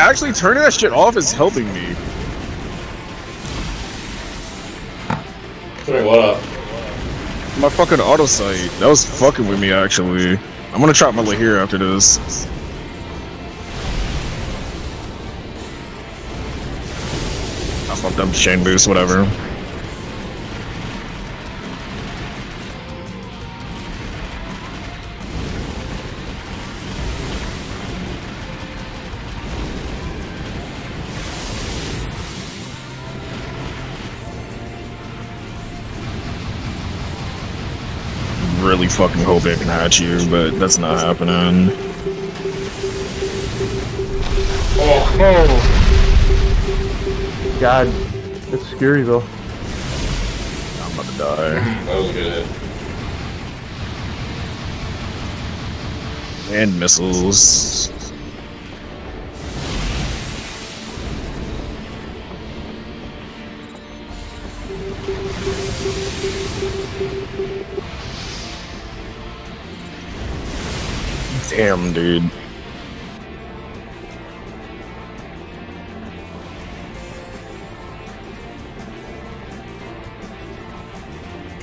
actually turning that shit off is helping me. What off? My fucking auto sight. That was fucking with me actually. I'm gonna try my Lahir after this. I fucked up chain boost, whatever. Fucking hope it can hatch you, but that's not happening. Oh. God, it's scary though. I'm about to die. That was good. And missiles. Damn, dude.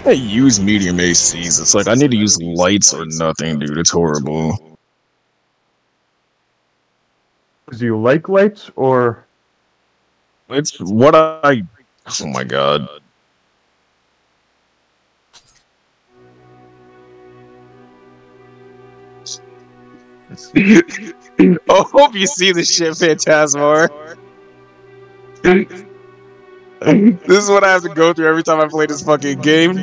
I use medium ACs. It's like I need to use lights or nothing, dude. It's horrible. Do you like lights or? It's what I. Oh my god. I hope you see this shit, Phantasmar. this is what I have to go through every time I play this fucking game.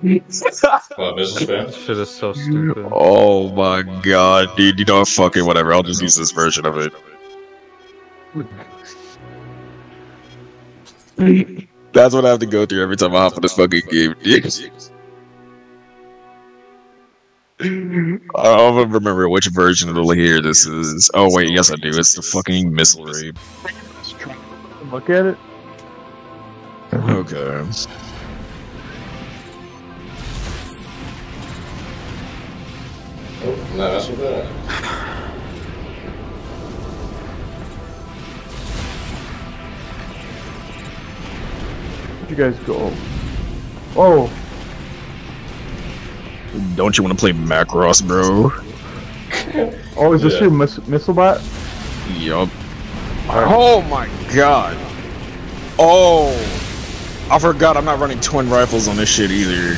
What, missile spam? This shit is so stupid. oh my god, dude. You know, fuck it, whatever. I'll just use this version of it. That's what I have to go through every time I hop on this fucking game, dude. I don't remember which version of the here this is. Oh wait, yes I do. It's the fucking missile raid. Look at it. Okay. Oh, I'm not messing with that. Where'd you guys go? Oh, Don't you want to play Macross, bro? oh, is this Yeah. your miss- missile bot? Yup. Oh my god. Oh. I forgot I'm not running twin rifles on this shit either.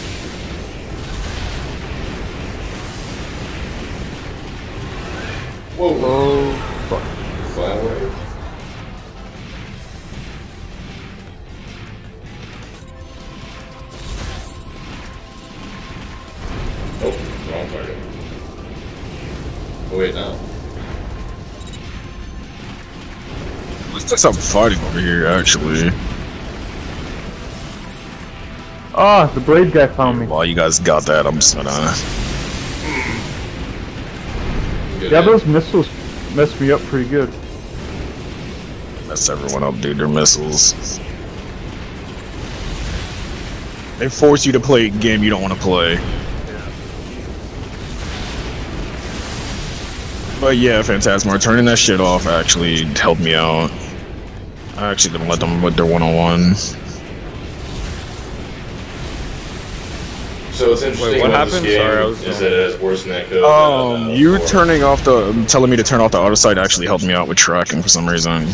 Whoa, Oh, fuck. flying Oh, wrong target. Oh, wait, no. Looks like some fighting over here, actually. Ah, the blade guy found me. While you guys got that, I'm just gonna. Good Yeah, hit. those missiles messed me up pretty good. mess everyone up, dude. They're missiles. They force you to play a game you don't want to play. But yeah, Phantasmar, turning that shit off actually helped me out. I actually didn't let them with their one-on-one. So it's interesting Wait, what about happened? Sorry, I was- is that it has worse than that code. Um, than, uh, you four. turning off the, telling me to turn off the auto sight actually helped me out with tracking for some reason.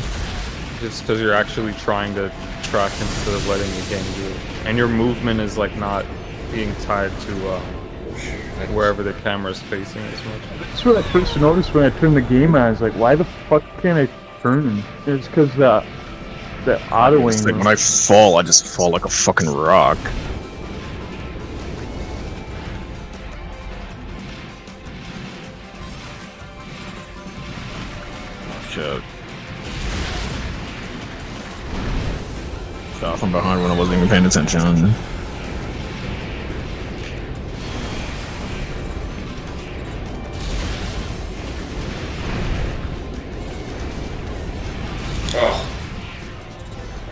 Just because you're actually trying to track instead of letting the game do it. And your movement is like not being tied to uh, wherever the camera is facing as much. That's what I first noticed when I turned the game on. I was like, why the fuck can't I turn? It's because the the auto It's like when I fall, I just fall like a fucking rock. Oh, shit. Shot from behind when I wasn't even paying attention.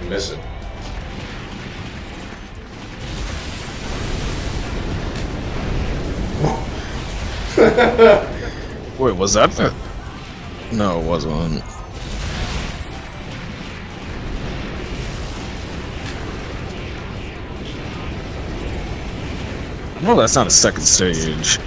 I'm missing. Wait, was that the... No, it wasn't. No, that's not a second stage.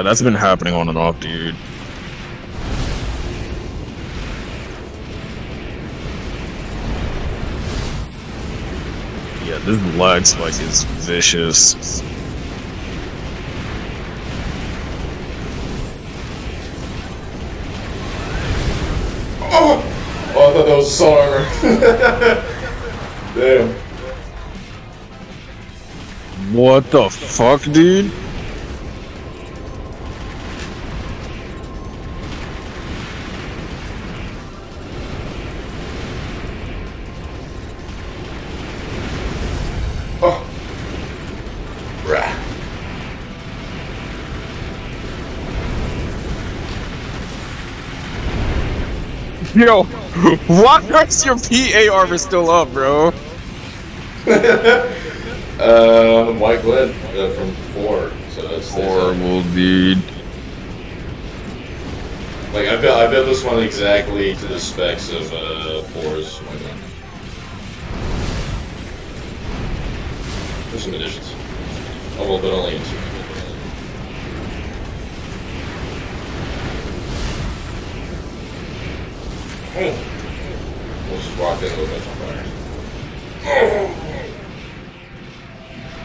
Yeah, that's been happening on and off, dude. Yeah, this lag spike is vicious. Oh! Oh, I thought that was armor. Damn. What the fuck, dude? Yo, why is your PA armor still up, bro? Uh, White Glint uh, from four. So that's Horrible, dude. Like I built, I built this one exactly to the specs of uh, fours. White Glint. There's some additions. Oh well, but only in two. Oh. We'll just walk little bit.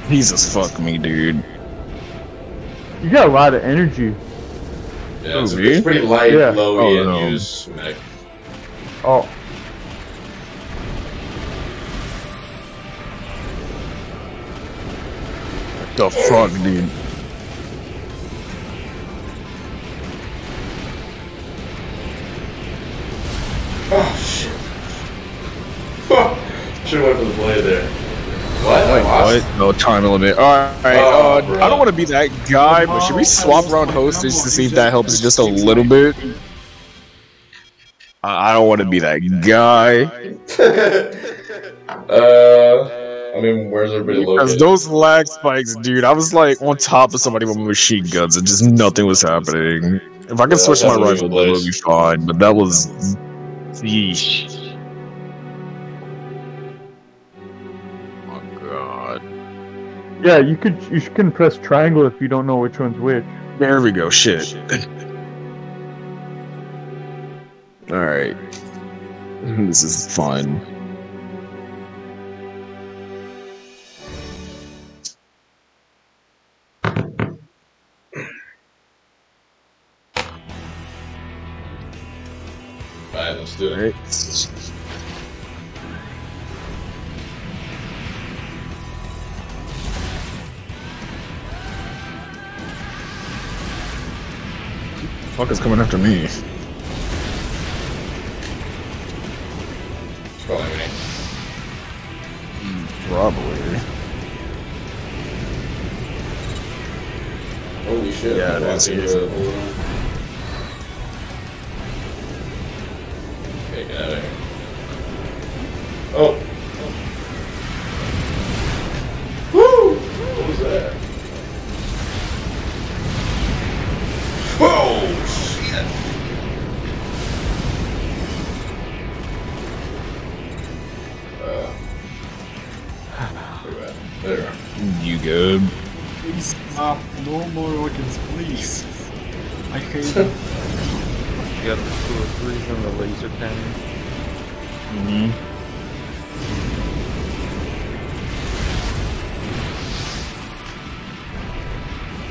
Jesus fuck me, dude. You got a lot of energy. Yeah, it's, Oh, it's pretty light, Yeah. lowy, Oh, and no. use mech. Oh, The fuck, dude. Should have went for the blade there. What? Wait, what? No time limit. Alright, Oh, uh, bro. I don't want to be that guy, but should we swap around hostage to see if that helps just a little bit? I I don't want to be that guy. uh, I mean, where's everybody Because those lag spikes, dude, I was like on top of somebody with machine guns and just nothing was happening. If I could Yeah, switch my rifle, been that would be fine, but that was. Yeesh. Yeah. You could you can press triangle if you don't know which one's which. There we go, shit. Alright. This is fun. Alright, let's do it. Is coming after me? Probably. Probably. Holy shit. Yeah, I'm it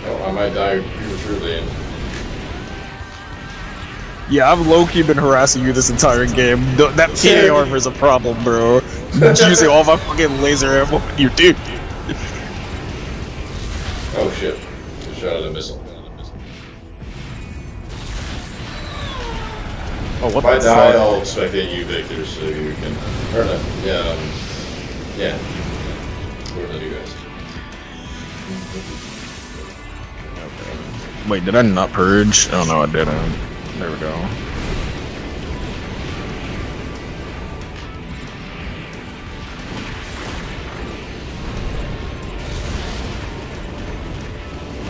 Oh, I might die prematurely. Yeah, I've low-key been harassing you this entire game. Th- That PA armor is a problem, bro. Using all my fucking laser ammo on you, dude. oh shit! Just shot at a missile. Oh, what If I the die, fuck? I'll spectate you, Victor, so you can. Or no, yeah, um, yeah. What are you guys? Wait, did I not purge? Oh no, I didn't. There we go.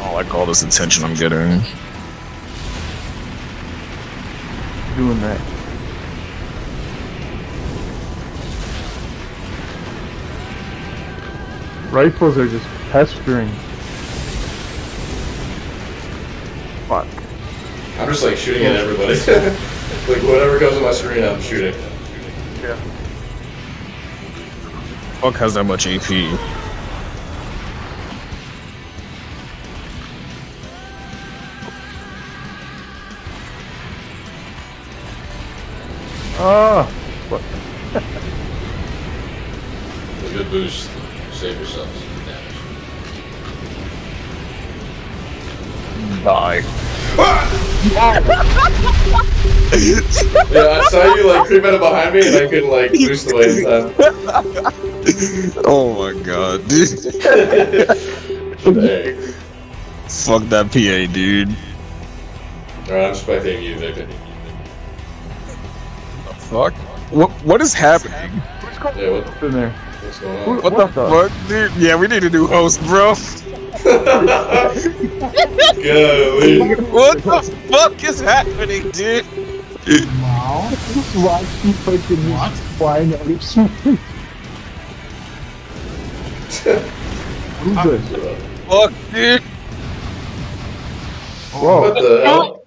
I like all this attention I'm getting. Doing that. Rifles are just pestering. I'm just like shooting at everybody. like whatever comes on my screen, I'm shooting. Fuck has that much AP? Ah! A good boost. Save yourself some damage. Die. Yeah, I saw you like creep out behind me and I couldn't like boost away in time. Oh my god, dude. Dang. Fuck that PA, dude. Alright, I'm spectating you, Victor. Fuck. What what is happening? Yeah, what, What's in there? what's going on? What, the, fuck, dude? Yeah, we need a new host, bro. Golly. What the fuck is happening, dude? Wow. Why she fucking What? flying out of something? Who's? Fuck, dude. Whoa. What the hell?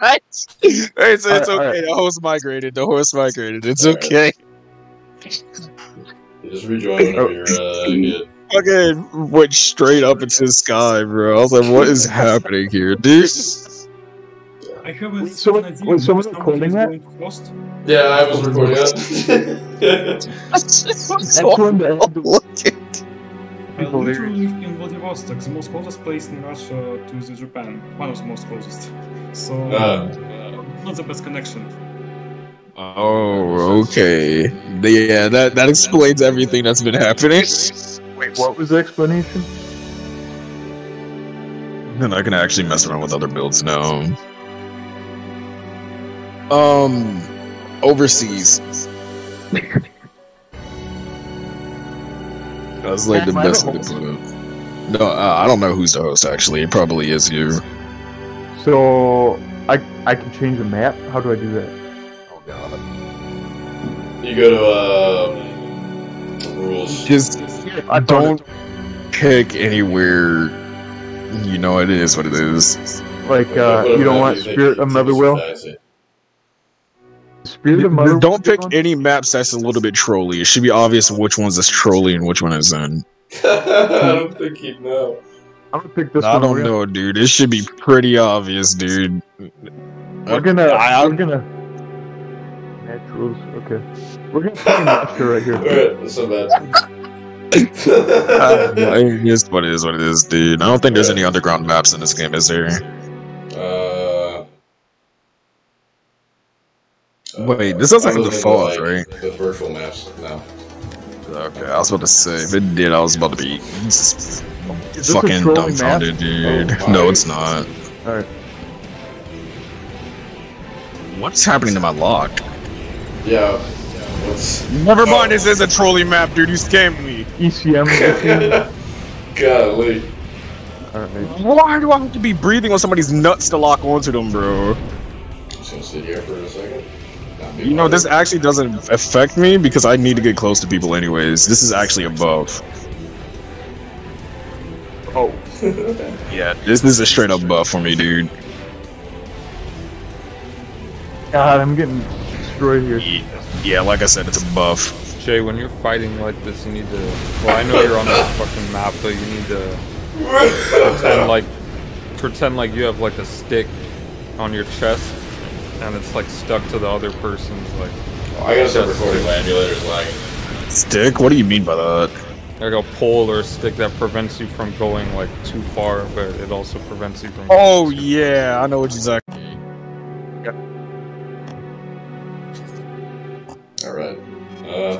God. Hey, so it's Alright, okay. alright. The host migrated. The host migrated. It's Alright. okay. You just rejoin whenever you're uh, good. Fucking went straight up into the sky, bro. I was like, what is happening here, dude? I have a Wait, someone- certain idea wait, someone because recording somebody that? is going to host. Yeah, I was recording that. Excellent to add to- Look at I literally live in Vladivostok, the most closest place in Russia to the Japan. One of the most closest. So, Uh. not the best connection. Oh, okay. Yeah, that that explains everything that's been happening. Wait, what was the explanation? Then I can actually mess around with other builds now. Um, overseas. That's like the Am I best the way to put it. No, uh, I don't know who's the host. Actually, it probably is you. So I I can change the map. How do I do that? Oh god. You go to uh, rules. Just I don't pick anywhere. You know, it is what it is. like uh, you don't want Spirit of Motherwill. Spirit of Motherwill. Don't pick any maps that's a little bit trolly. It should be obvious which one's is trolly and which one is in. I don't think he'd know. I'm gonna pick this I one. I don't We're gonna- know, dude. It should be pretty obvious, dude. We're gonna. I- we're gonna. Naturals. Okay. We're gonna pick a master right here. Alright, that's so bad. Uh, it is what it is, what it is, dude. I don't think there's any underground maps in this game, is there? Uh, Wait, this doesn't I have was default, into, right? The virtual maps, no. Okay, I was about to say, if it did, I was about to be s- Is this a fucking trolling map? dumbfounded, dude. Oh no, it's not. All right. What's happening to my lock? Yeah. What's Never mind, this is a trolley map, dude. You scammed me. ECM. Golly. All right. Why do I have to be breathing on somebody's nuts to lock onto them, bro? Just gonna sit here for a second. You know, this actually doesn't affect me because I need to get close to people anyways. This is actually a buff. Oh. Yeah, this, this is a straight up buff for me, dude. God, I'm getting destroyed here. Yeah, like I said, it's a buff. Jay, when you're fighting like this, you need to. Well, I know you're on this fucking map, but you need to pretend like pretend like you have like a stick on your chest, and it's like stuck to the other person's like Oh, I gotta start recording. My emulator's lagging. Stick? What do you mean by that? like a pole or a stick that prevents you from going like too far, but it also prevents you from. Oh yeah, I know what you're exactly.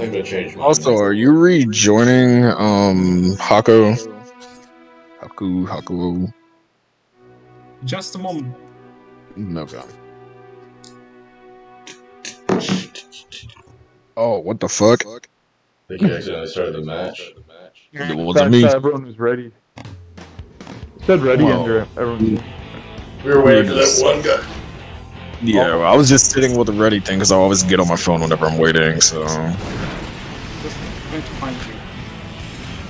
I'm gonna change my. Also, are you rejoining um Hako? Haku Haku. Just a moment. No problem. Oh, what the fuck? I think you accidentally started the match. It wasn't Fact, me. everyone was ready. It said ready Whoa. under everyone. We were waiting for that one guy. Yeah, well, I was just sitting with the ready thing because I always get on my phone whenever I'm waiting. So. Just going to find you.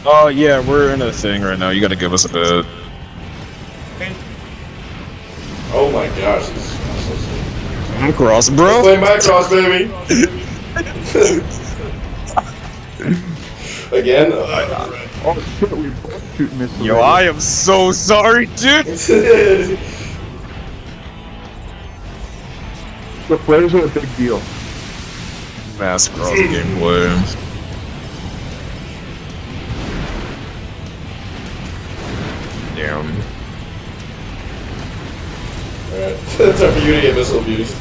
Oh yeah, we're in a thing right now. You got to give us a bit. Okay. Oh my gosh, this is so sick. I'm cross, Let's bro. play Macross, baby! Again? Uh, Oh shit, we both shooting this. Yo, I am so sorry, dude. The players are a big deal. Mass cross gameplay. Damn. Alright, that's our beauty and missile abuse.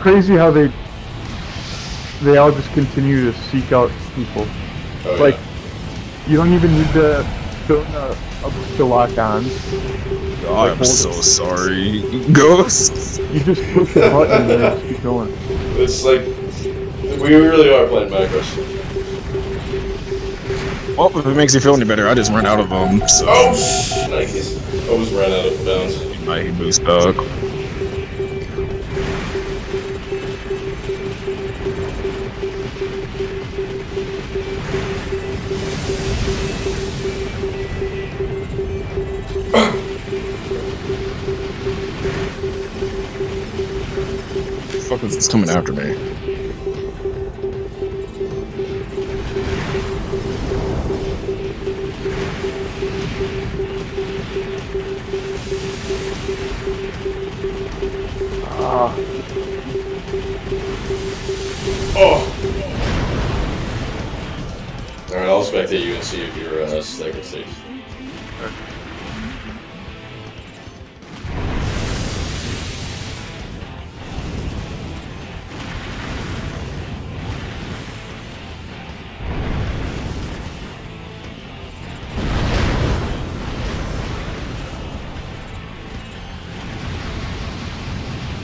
Crazy how they they all just continue to seek out people. Oh, yeah. Like you don't even need to fill in a, a bunch of lock-ons. God, I'm so sorry, Ghost. You just push a button and then just keep going. It's like, we really are playing Macross. Well, if it makes you feel any better, I just ran out of them. So Oh, sh- nice. Almost ran out of bounds. my boost back. This coming after me?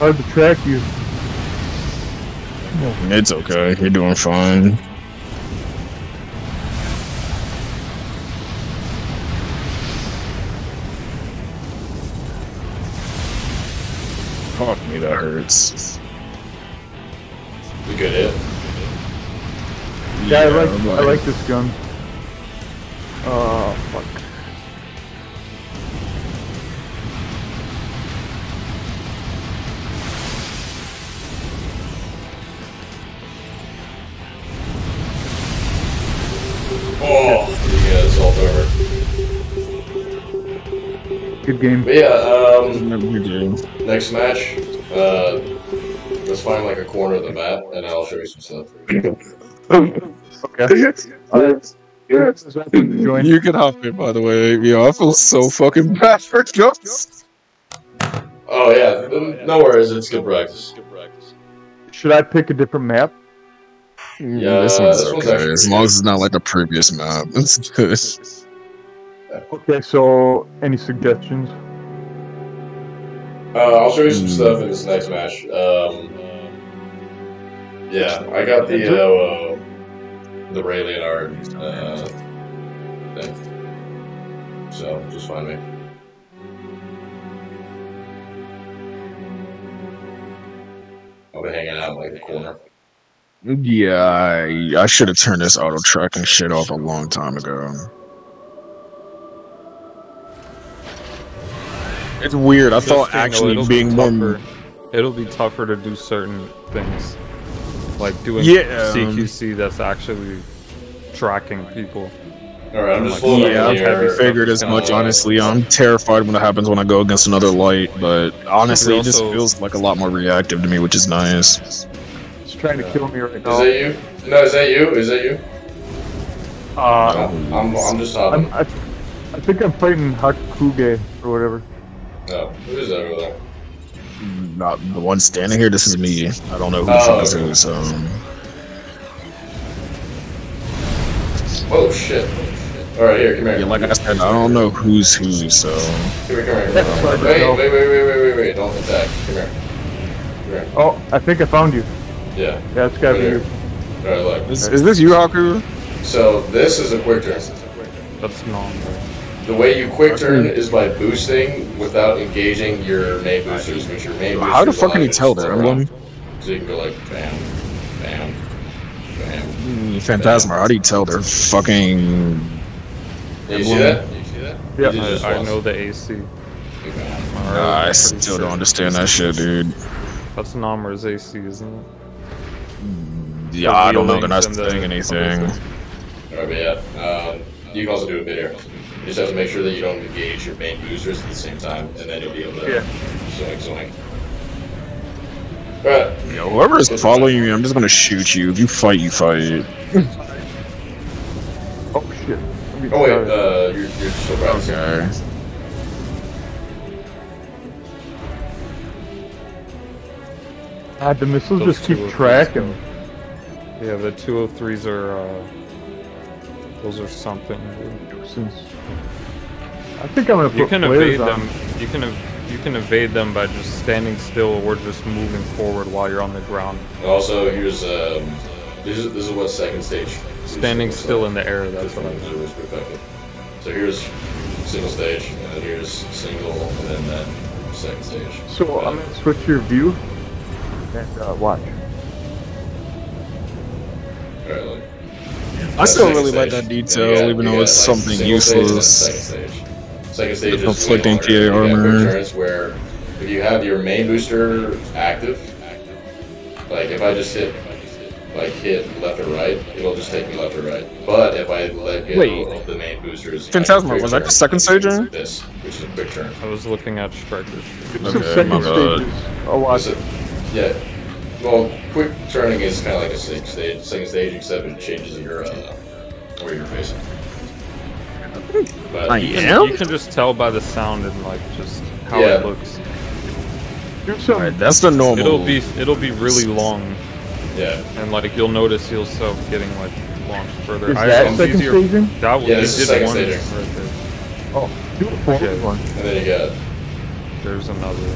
Hard to track you. It's okay. You're doing fine. Fuck me, that hurts. We good hit? Yeah, I like I like this gun. Oh Good game. But yeah, um, next match, uh, let's find like a corner of the map and I'll show you some stuff. Okay. You can hop in, by the way. Yo, I feel so fucking bad for Ghost. Oh yeah, n- no worries, it's good practice. Should I pick a different map? Yeah, this one's this okay. actually as long as it's not like the previous map. It's good. Okay, so any suggestions? Uh, I'll show you some Hmm. stuff in this next match. Um, yeah, I got the uh, uh, the Raelian art uh, thing. So just find me. I'll be hanging out in like the corner. Yeah, I, I should have turned this auto tracking shit off a long time ago. It's weird. I thought Just actually it'll being be more. It'll be tougher to do certain things, like doing Yeah, um, CQC that's actually tracking people. All right, I'm just Like, floating Yeah, I in the figured as much. Honestly, I'm terrified when it happens when I go against another light. But honestly, it just feels like a lot more reactive to me, which is nice. It's trying to kill me right now. Is that you? No, is that you? Is that you? Uh, No, I'm, I'm just hopping. I'm, I, I think I'm fighting Hakuge or whatever. No, who is that over there? Not the one standing here. This is me. I don't know who the Oh, fuck is okay. who. So Oh shit. Alright, here, come here. yeah, like I said, I don't know who's who. So Come here, come here. Come fine, here. Wait, wait, wait, wait, wait, wait, wait. Don't attack. Come here. Come here. Oh, I think I found you. Yeah. Yeah, it's gotta be you. Alright, look. is, is this you, Haku? So this is a quick turn. That's non. The way you quick turn is by boosting without engaging your main boosters, which your main boosters How the fuck can you tell that? throw I'm around. going. So you can go like bam, bam, bam. Mm, Phantasma. How do you tell they're fucking? Do you see that? Do you see that? Yeah. You did just I, I know the AC. Okay. Nah, I still sure. don't understand that shit, dude. That's Namor's AC, isn't it? Yeah, I don't know. They're wheelings not and saying anything. Alright, but yeah. Um, you can also do it mid-air. You just have to make sure that you don't engage your main boosters at the same time, and then you'll be able to Yeah. swing, swing. Alright. Yo, whoever is following you, I'm just gonna shoot you. If you fight, you fight. Oh shit. Oh wait, uh, you're, you're still practicing. Okay. Ah, the missiles Those just keep tracking. Yeah, the 203s are, uh, those are something. dude. Since I think I'm gonna put You can evade on. them. You can ev- you can evade them by just standing still or just moving forward while you're on the ground. Also, here's um, this is this is what second stage. Standing still in the air. That's what I. This is perfected. So here's single stage, and then here's single, and then that second stage. So I'm gonna switch your view and uh, watch. Alright, look. I still Second really like that detail, got- even though it's something single stage useless. Second stage. Second stage The is conflicting harder. PA You got quick armor. where if you have your main booster active, like if I just hit, like hit left or right, it'll just take me left or right. But if I let go Wait. of the main boosters, Phantasma, was that the second stage? This, which is a quick turn. I was looking at strikers. Do some Okay, second my bad. stages. I'll watch it. it- Yeah. Well, quick turning is kind of like a second stage, second stage, except it changes your uh, where you're facing. But I You can, am. you can just tell by the sound and like just how Yeah. it looks. Do. Alright, that's the normal. It'll be it'll be really long, yeah, and like you'll notice yourself getting like launched further. Is I- that it's second easier- staging? That one Yeah, you did second one staging. right there. Oh, do a forward Okay. one. and then you got There's another.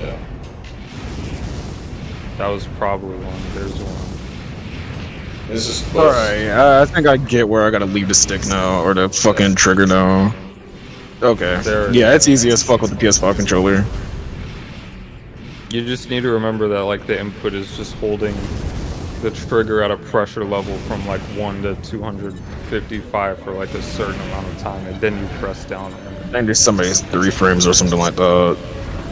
yeah. That was probably one. There's one. This is close. Alright, uh, I think I get where I gotta leave the stick now, or the fucking trigger now. Okay. There- Yeah, it's easy as fuck with the PS5 controller. You just need to remember that like the input is just holding the trigger at a pressure level from like 1 to 255 for like a certain amount of time and then you press down on it. I think there's somebody's three frames or something like that.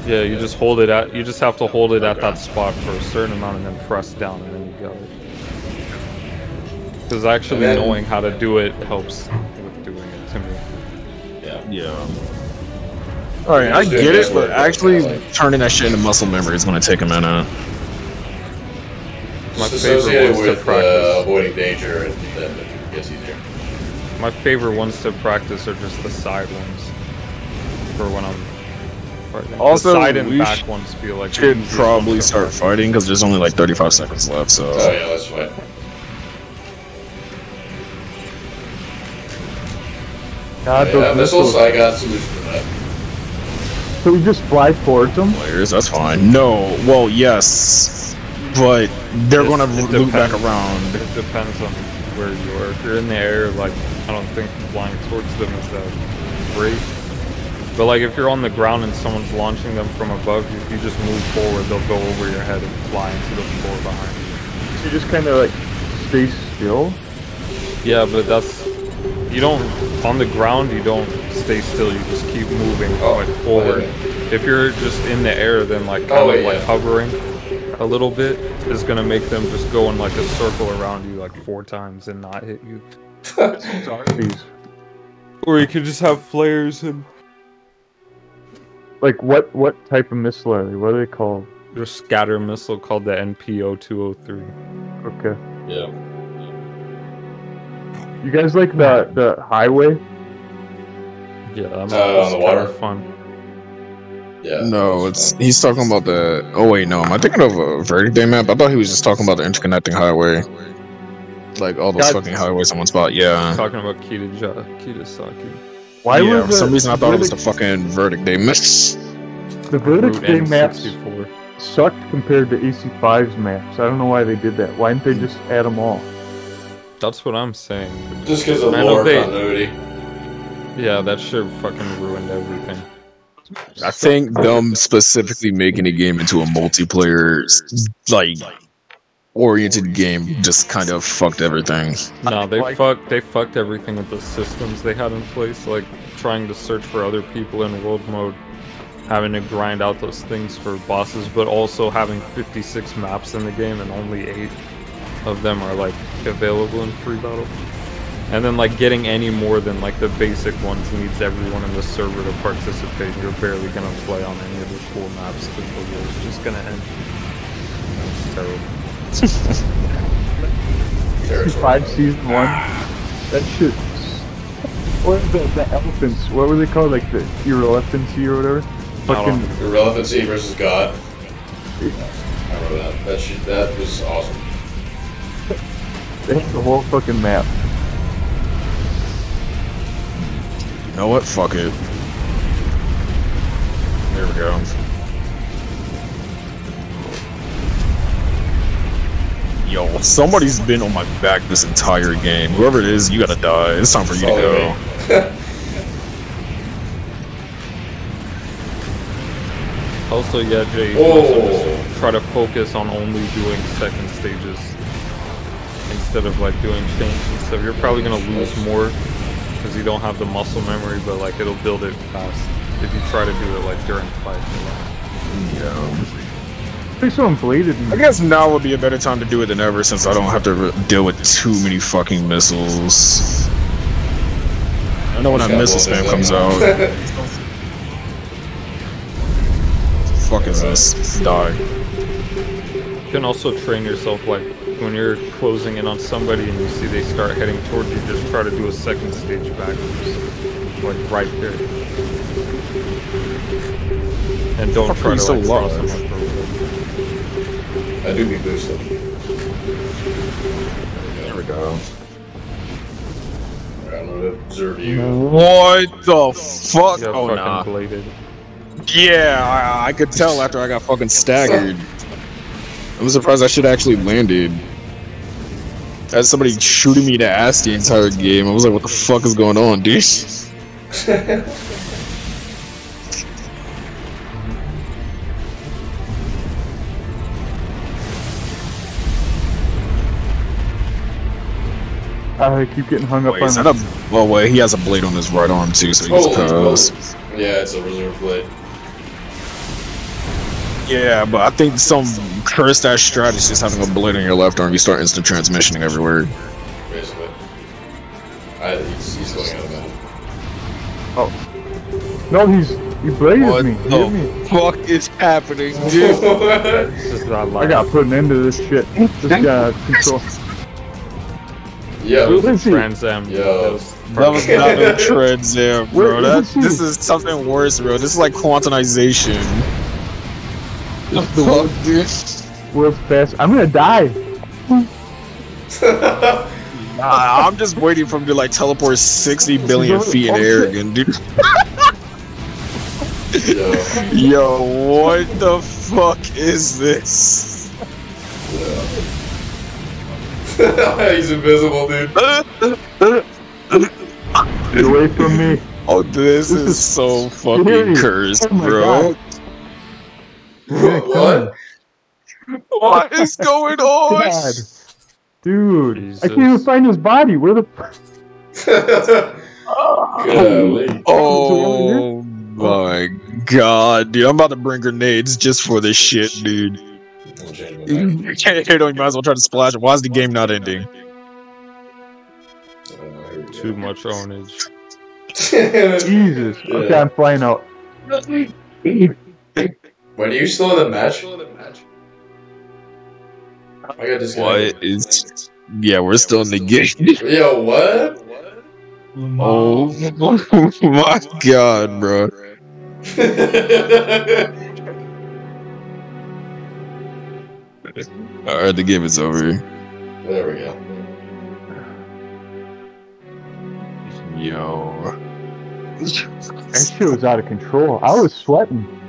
Yeah, you just hold it at you just have to hold it at that spot for a certain amount and then press down and then you go. it. Because actually then- knowing how to do it helps with doing it to me. Yeah. Yeah. Alright, I get it, but actually turning that shit into muscle memory is gonna take a minute. My It's favorite associated ones to with uh, practice. avoiding danger, and then it gets easier. My favorite ones to practice are just the side ones. For when I'm fighting. Also, the side and we back ones feel like the Should probably start fighting because there's only like 35 seconds left, so. Oh yeah, let's fight. God, Yeah, those missiles, missiles. I got a solution for that. So we just fly towards them. Players, that's fine. No, well, yes, but they're It's- gonna it loop back around. It depends on where you are. If you're in the air, like I don't think flying towards them is that great. But like if you're on the ground and someone's launching them from above, if you just move forward, they'll go over your head and fly into the floor behind you. So you just kind of like stay still. Yeah, but that's you don't on the ground. You don't stay still. You just keep moving Oh, like forward. wait. If you're just in the air, then like oh, kind Oh, of wait, like hovering a little bit is gonna make them just go in like a circle around you like four times and not hit you. Or you could just have flares and Like what? What type of missile are they? What are they called? there's scatter missile called the NPO 203. Okay. Yeah. You guys like the the highway? Yeah, that Uh, on the kind water? fun. Yeah. No, it's he's talking about the. Oh wait, no, am I thinking of a verdict day map? I thought he was just talking about the interconnecting highway, like all those God. fucking highways in one spot. Yeah. Talking about Kita Ja, Kitasaki. Why yeah, was for some reason I thought it was the fucking verdict day mix. the verdict Route day maps N64. sucked compared to AC5's maps. I don't know why they did that. Why didn't they just add them all? That's what I'm saying. Just because of I know lore they- continuity. Yeah, that shit fucking ruined everything. I think them specifically making a game into a multiplayer like oriented game just kind of fucked everything. No, they like- fucked they fucked everything with the systems they had in place, like trying to search for other people in world mode, having to grind out those things for bosses, but also having 56 maps in the game and only 8 of them are like available in free battle. And then like getting any more than like the basic ones needs everyone in the server to participate. You're barely gonna play on any of the cool maps because the war's just gonna end. That's terrible. Territory. Five season one. That shit. What the, the elephants? What were they called? Like the irrelevancy or whatever. Fucking Irrelevancy versus God. I remember that. That shit, that was awesome. They had the whole fucking map. You know what? Fuck it. There we go. Yo, somebody's been on my back this entire game. Whoever it is, you gotta die. It's time for you to go. Also, yeah, Jay, you Oh. also just try to focus on only doing second stages instead of like doing chains and stuff. You're probably gonna lose more because you don't have the muscle memory, but like it'll build it fast if you try to do it like during fights. Yeah. They someone bladed I guess now would be a better time to do it than ever since I don't have to deal with too many fucking missiles. I know when that missile spam comes out. Fuck is this? Die. You can also train yourself like when you're closing in on somebody and you see they start heading towards you, just try to do a second stage backwards, like right there. And don't Fuck, try to still like cross alive? them like real I do be boosted. There we go. Alright, I'm gonna observe you. What the fuck? You got Oh fucking nah. bladed. Yeah, I, I could tell after I got fucking staggered. I'm surprised I should actually landed. I had somebody shooting me in the ass the entire game. I was like, what the fuck is going on, dude? I keep getting hung up Wait, on is that a, well, wait, he has a blade on his right arm too, so he gets Oh, cussed. Yeah, it's a reserve blade. Yeah, but I think some cursed ass strategist is having a blade on your left arm. You start instant transmissioning everywhere. basically. I, he's, he's going out of bounds. Oh. No, he's he bladed What me. He hit me. fuck is happening, dude? This is not I gotta put an end to this shit. This guy control. yeah, Who is he? Trans Am. Yo. that was That was not no treads there, bro. Where That, is this is something worse, bro. This is like quantization. The fuck, dude? World's fast. I'm gonna die. Nah, I'm just waiting for him to like teleport 60 billion feet in the air again, dude. Yo, Yo, what the fuck is this? he's invisible, dude. Get away from me. Oh, this This is is so fucking oh cursed, Oh my what? What is going on? God. Dude, I can't even find his body. Where the fuck? Golly. Oh my god, dude. I'm about to bring grenades just for this shit, dude. I'll change You can't hit on, you might as well try to splash. Why is the game not ending? Here we go. Too much ownage. Jesus. Okay, I'm flying out. Wait, are you still in the match? I got disconnected. What is. Yeah, we're still in the game. Yo, what? Oh my god, bro. Alright, the game is over. there we go. Yo. That shit was out of control. I was sweating.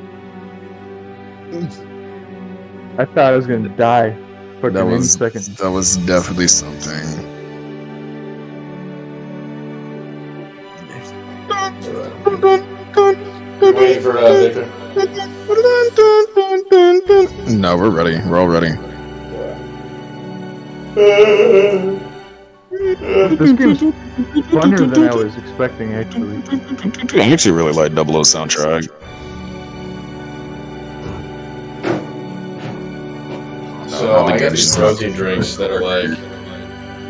I thought I was gonna die. Fucking That was second. that was definitely something. Waiting for uh, Victor. No, we're ready. We're all ready. This game's funner than I was expecting, actually. I actually really like Double O soundtrack. I got these protein drinks that are like,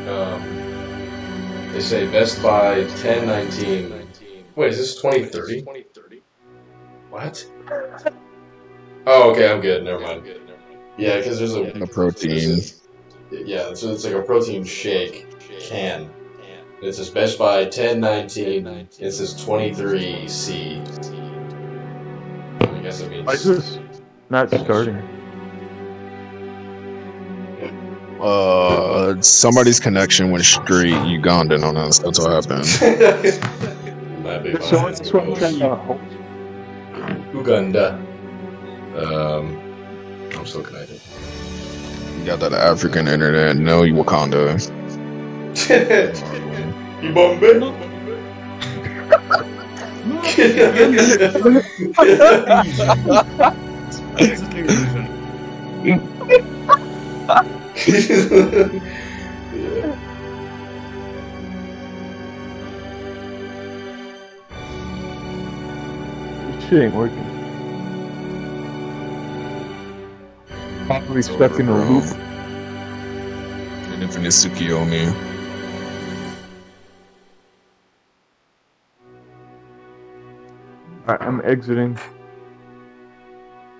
um, they say Best Buy 1019. Wait, is this 2030? What? Oh, okay, I'm good. Never mind. Yeah, because there's a A protein. Yeah, so it's like a protein shake can. It says Best Buy 1019. It says 23C. I guess it means. Why is this not starting? Uh, somebody's connection went straight Ugandan on us. That's what happened. So fine. that's what I'm trying to Uganda. Um, I'm still connected. You got that African internet. No, you Wakanda. Ibombe. It's yeah. This shit ain't working. Probably stuck in a loop. And Infinite Tsukuyomi. Alright, I'm exiting.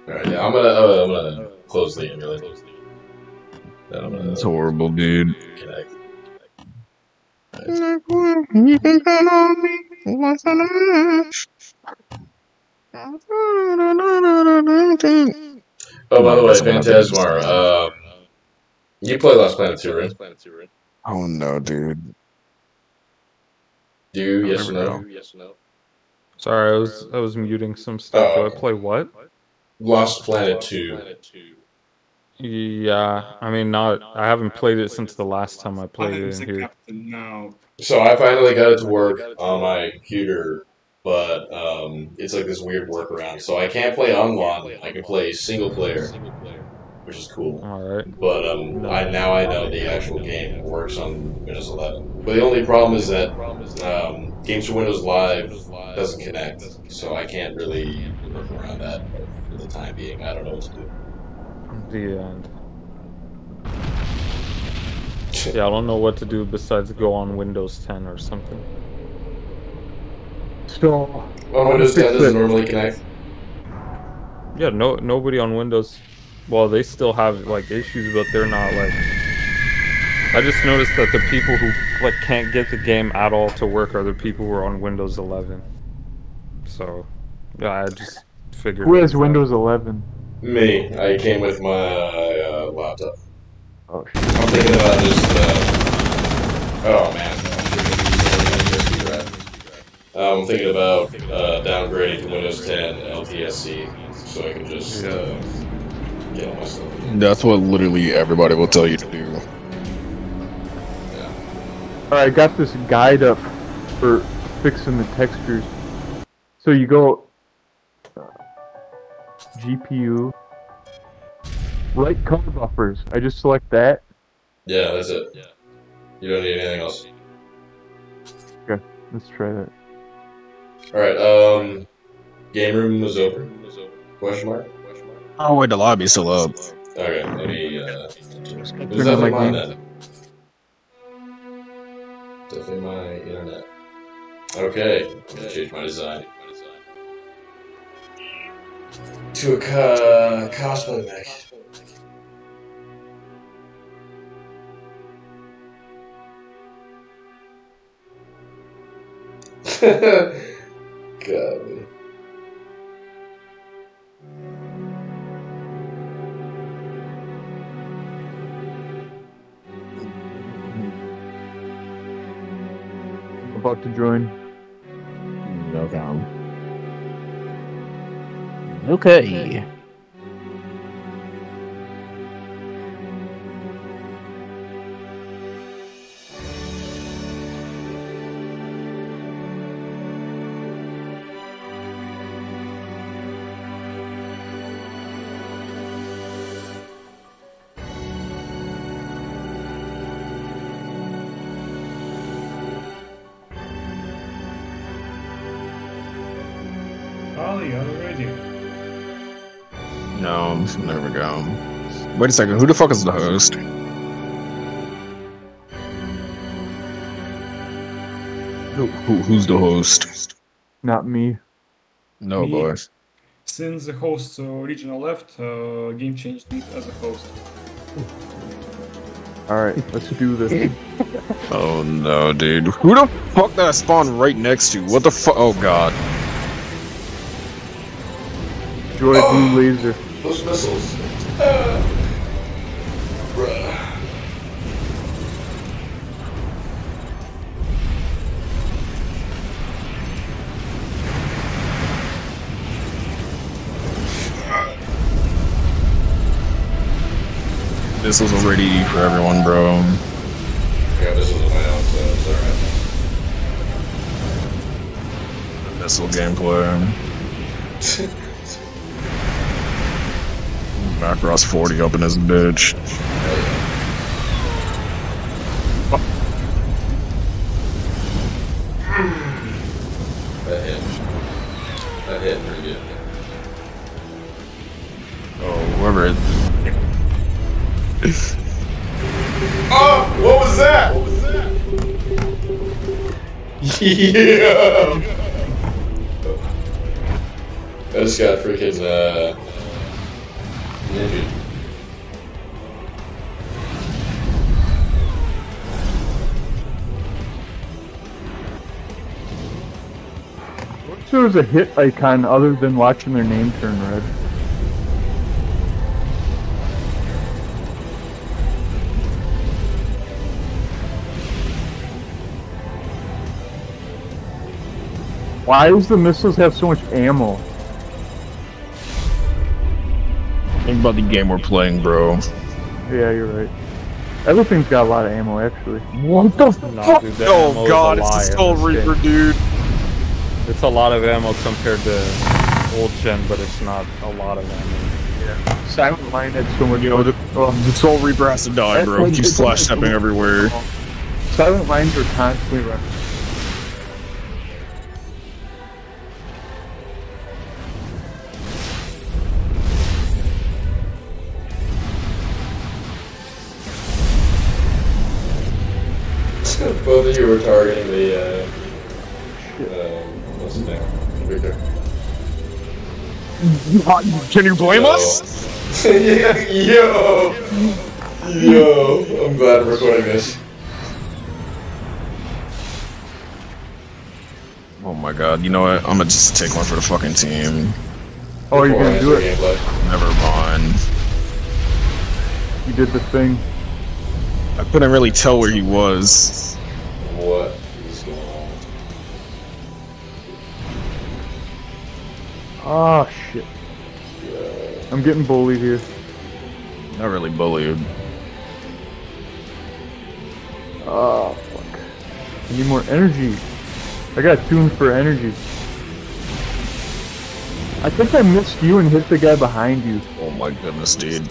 Alright, yeah, I'm gonna, uh, I'm gonna close the emulator. Then I'm gonna It's horrible, dude. connect. Oh, by the way, Phantasmar, um, you play Lost Planet 2, right? Oh no, dude. Do you, I yes or no? Sorry, I was I was muting some stuff. Oh. Do I play what? Lost Planet 2. Yeah, I mean, not. I haven't played it since the last time I played it in here. now. So I finally got it to work on my computer, but um, it's like this weird workaround. So I can't play online. I can play single player, which is cool. All right. But um, I now I know the actual game works on Windows 11. But the only problem is that um, Games for Windows Live doesn't connect, so I can't really work around that for the time being. I don't know what to do. The end. Yeah, I don't know what to do besides go on Windows 10 or something. So, On Windows 10 doesn't normally connect. Yeah, no, nobody on Windows. Well, they still have like issues, but they're not like. I just noticed that the people who like can't get the game at all to work are the people who are on Windows 11. So, yeah, I just figured. who has it out. Windows 11? Me, I came with my uh, laptop. Oh shit. I'm thinking about just. Uh... Oh man. Um, I'm thinking about uh, downgrading to Windows 10 LTSC so I can just uh, get all my stuff. That's what literally everybody will tell you to do. Yeah. Alright, I got this guide up for fixing the textures. So you go GPU, write color buffers. I just select that. Yeah, that's it. Yeah. You don't need anything else. Okay, let's try that. Alright, um. Game room was open? Question mark? Oh wait, the lobby's still up. Okay, let me. Uh, there's Turn my mine game. then. Definitely my internet. Okay, I'm gonna change my design to a cosplay mech. God. About to join. Okay. Wait a second, who the fuck is the host? Who, who who's the host? Not me. No, Me. boys. Since the host uh, original left, uh, game changed me as a host. Alright, let's do this. Oh no, dude. Who the fuck did I spawn right next to? What the fuck? Oh god. Joy Blue Laser. Those missiles. Uh, This was already for everyone, bro. Yeah, this was my own, so it's alright. Missile gameplay. Macross 40 up in his bitch. Yeah. I just got freaking uh. Ninja. What's there was a hit icon other than watching their name turn red? Why does the missiles have so much ammo? Think about the game we're playing, bro. Yeah, you're right. Everything's got a lot of ammo, actually. What the Nah, dude, the Oh god, a it's the lie Skull Reaper, game. dude. It's a lot of ammo compared to old gen, but it's not a lot of ammo. Yeah. Silent Line had so much. You know, the, oh, the Soul Reaper has to die, That's bro. like- He keeps it's flash like- stepping everywhere. Silent Lines are constantly running. Both of you were targeting the. Uh, um, what's his name? Victor. Can you blame Yo. us? Yo! Yo! I'm glad I'm recording this. Oh my god, you know what? I'm gonna just take one for the fucking team. Oh, you're Before gonna do it. Gameplay. Never mind. You did the thing. I couldn't really tell where he was. Oh shit. I'm getting bullied here. Not really bullied. Oh fuck. I need more energy. I got tuned for energy. I think I missed you and hit the guy behind you. Oh my goodness, dude.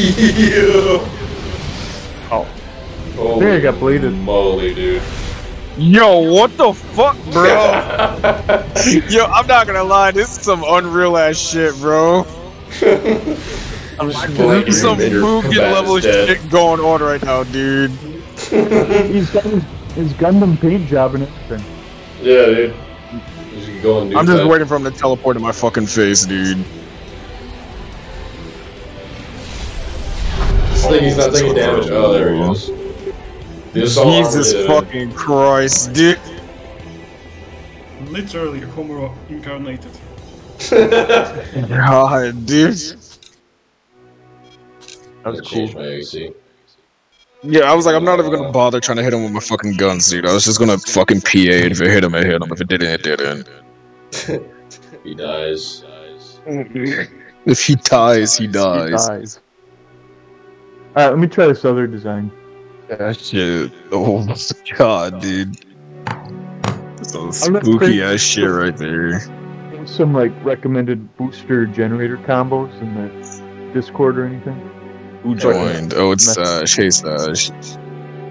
Yo! Oh. Holy think I got bladed. Moly, dude. Yo, what the fuck, bro? Yo, I'm not gonna lie, this is some unreal ass shit, bro. I'm just blading There's some Invader Mugen level is shit going on right now, dude. He's got his, his Gundam paint job and everything. Yeah, dude. Just dude. I'm just waiting for him to teleport in my fucking face, dude. This thing, he's not taking damage. Oh, there he goes. The assault armor Jesus did it, fucking Christ, dude. literally Homer incarnated. God, dude. That was cool. my AC. Yeah, I was like, I'm not even gonna bother trying to hit him with my fucking guns, dude. I was just gonna fucking PA it. If it hit him, it hit him. If it didn't, it didn't. He dies. If he dies, he He dies. Dies. Alright, let me try this other design. That shit. Oh my god, dude. Some I'm spooky crazy. ass shit right there. Some like recommended booster generator combos in the Discord or anything. Who joined? Oh, it's uh, Chase. Uh,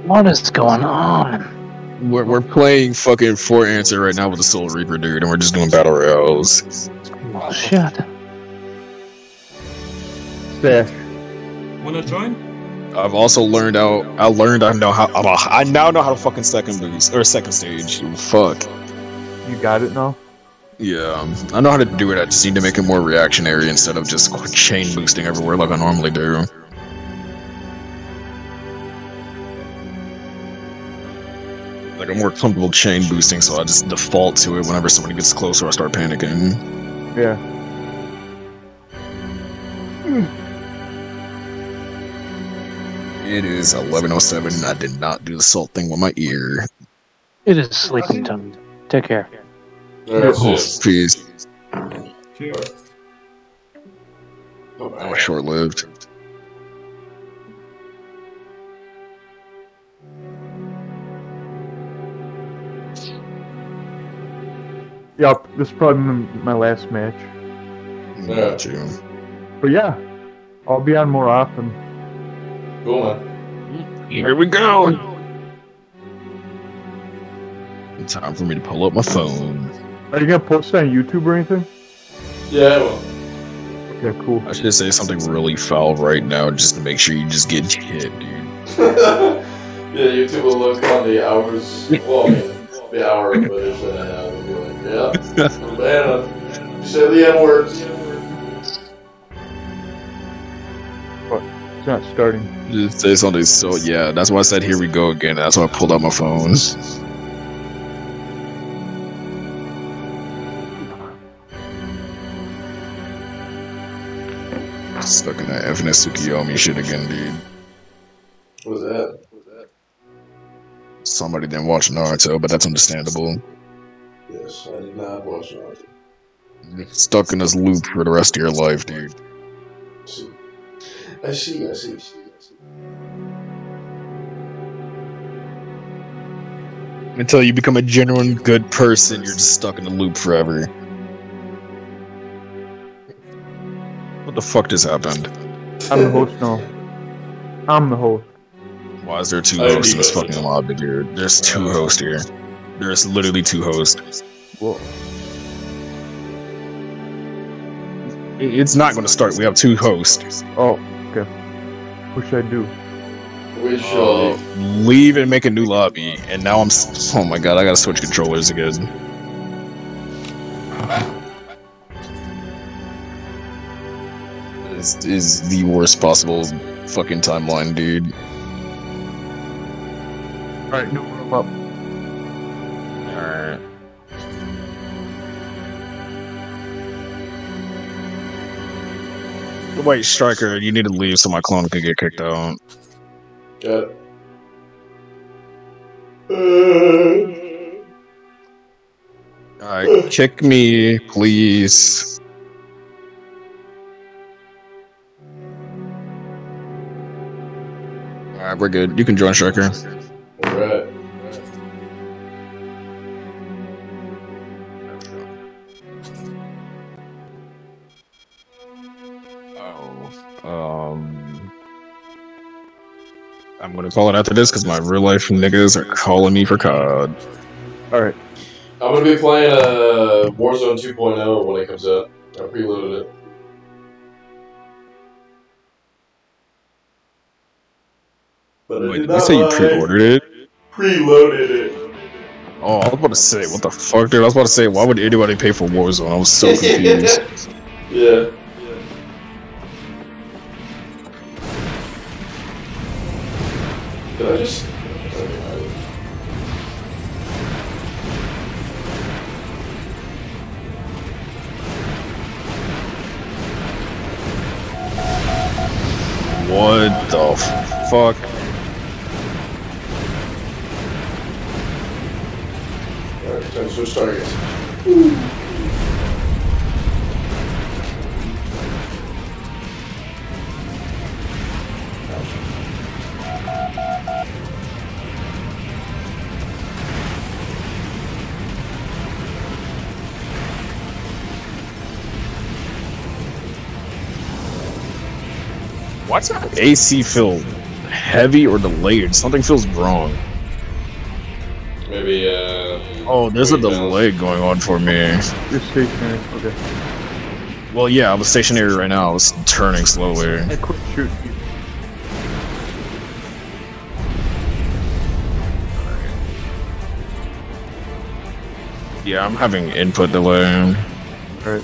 What is going on? we're, we're playing fucking For Answer right now with the Soul Reaper, dude, and we're just doing battle royales. Oh, shit. Stash. Wanna join? I've also learned out. I learned I know how. I now know how to fucking second boost or second stage. Fuck. You got it now? Yeah, um, I know how to do it. I just need to make it more reactionary instead of just chain boosting everywhere like I normally do. Like I'm more comfortable chain boosting, so I just default to it whenever somebody gets closer. I start panicking. Yeah. It is 11:07. I did not do the salt thing with my ear. It is sleeping time. Take care. Alright, Oh, so- please. Here. Oh, That was short-lived. Yep, this is probably my last match. Got you. But yeah, I'll be on more often. Cool, man. Here we go. It's Time for me to pull up my phone. Are you gonna post it on YouTube or anything? Yeah, well. Okay, cool. I should say something really foul right now just to make sure you just get hit, dude. yeah, YouTube will look on the hours. Well, I mean, the hour footage that I have and be like, yeah, man, you said the N word. It's not starting. Just say something so yeah, that's why I said here we go again. That's why I pulled out my phone. Stuck in that Evan Tsukuyomi shit again, dude. What was that? Somebody didn't watch Naruto, but that's understandable. Yes, I did not watch Naruto. Stuck in this loop for the rest of your life, dude. I see, I see, I see. Until you become a genuine good person, you're just stuck in the loop forever. What the fuck just happened? I'm the host now. I'm the host. Why is there two I hosts in this need fucking lobby, dude? There's two hosts here. There's literally two hosts. Whoa. It's not going to start. We have two hosts. Oh, okay. What should I do? We shall Uh, leave and make a new lobby. And now I'm. s- Oh my god, I gotta switch controllers again. This is the worst possible fucking timeline, dude. Alright, new room up. Wait, Stryker, you need to leave so my clone can get kicked out. Got it. Alright, kick me, please. Alright, we're good. You can join Stryker. Alright. Um. I'm gonna call it after this because my real life niggas are calling me for COD. Alright. I'm gonna be playing uh, Warzone 2.0 when it comes out. I preloaded it. But I Wait, did did you not say you buy- pre-ordered it? Preloaded it. Oh, I was about to say, what the fuck, dude? I was about to say, why would anybody pay for Warzone? I was so confused. Yeah. I just... What the fuck? Alright, time to switch targets. Ooh. Why's that AC feel heavy or delayed? Something feels wrong. Maybe, uh. Oh, there's a wait, no. delay going on for me. You're stationary. Okay. Well, yeah, I was stationary right now. I was turning slowly. I quit shooting. you. Yeah, I'm having input delay. Alright.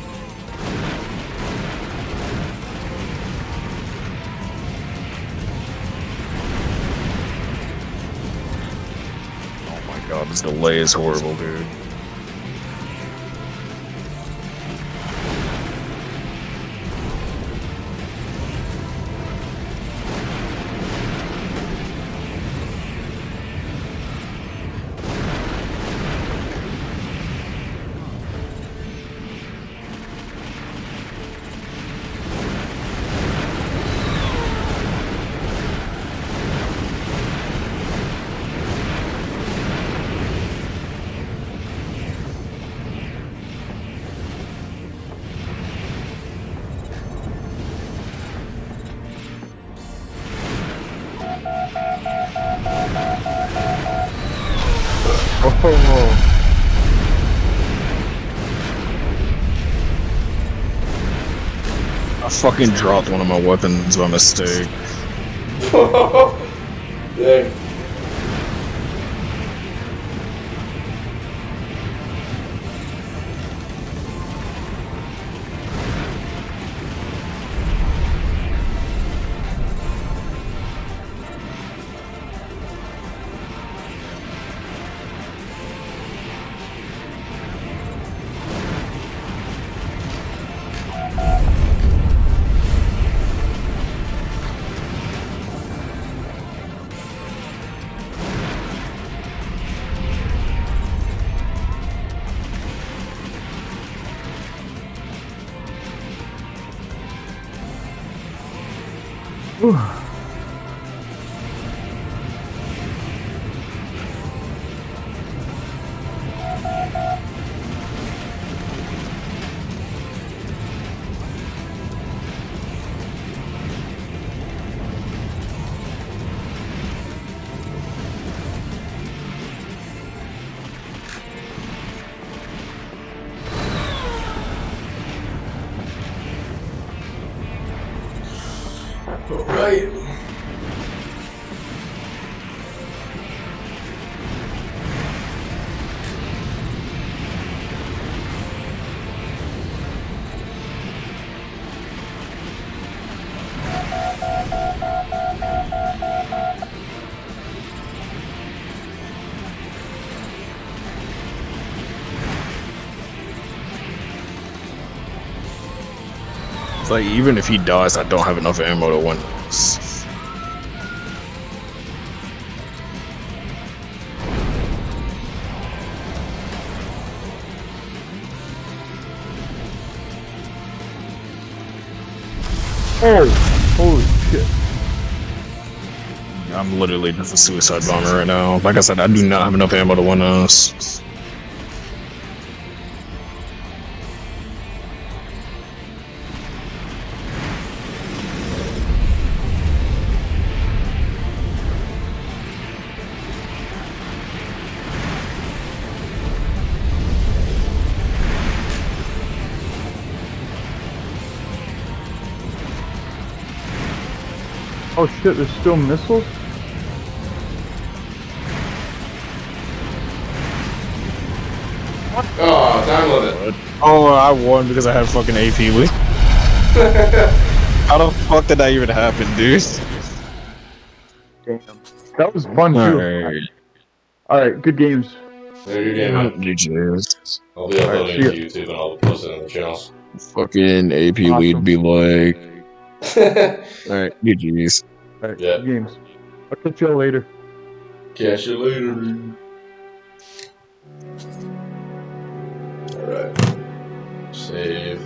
Delay is horrible, dude. Fucking dropped one of my weapons by mistake. Dang. Like even if he dies, I don't have enough ammo to win oh, holy shit! I'm literally just a suicide bomber right now. Like I said, I do not have enough ammo to win uh, this. Oh shit! There's still missiles. Oh, time limit. Oh, I won because I had fucking AP lead. How the fuck did that even happen, dude? Damn. That was fun too. Alright. All right, good games. There you go. GG's. I'll be uploading Alright, it to YouTube and I'll post it on the channels. Fucking AP lead be like, Alright, GG's. Alright, Yeah. games. I'll catch y'all later. Catch you later. Alright. Save.